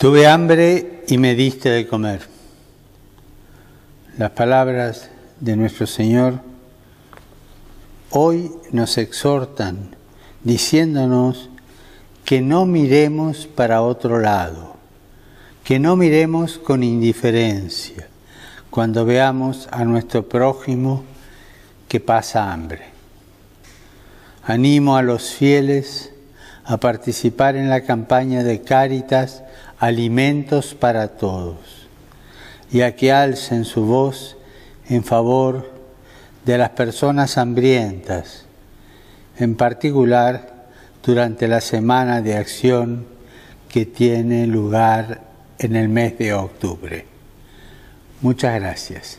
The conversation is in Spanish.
Tuve hambre y me diste de comer. Las palabras de nuestro Señor hoy nos exhortan diciéndonos que no miremos para otro lado, que no miremos con indiferencia cuando veamos a nuestro prójimo que pasa hambre. Animo a los fieles a participar en la campaña de Cáritas Alimentos para Todos y a que alcen su voz en favor de las personas hambrientas, en particular durante la semana de acción que tiene lugar en el mes de octubre. Muchas gracias.